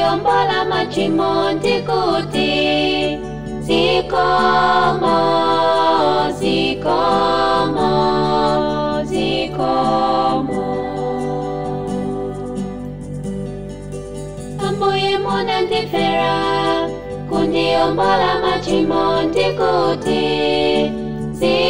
ndiombola machimo ndikuti zikomo zikomo zikomo. Ambuye munandifera kundiombola machimo ndikuti zikomo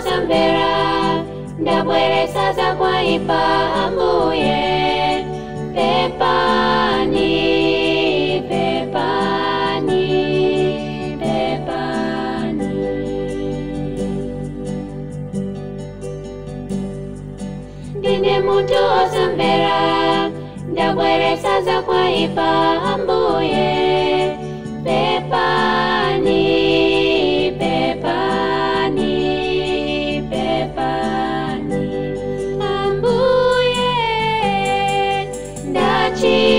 osamvera ndabweresa zakwaipa ambuye pepani pepani pepani ndine muntu ndabwerezaza kwa ipa pepani pepani pepani. Ambuye ndachi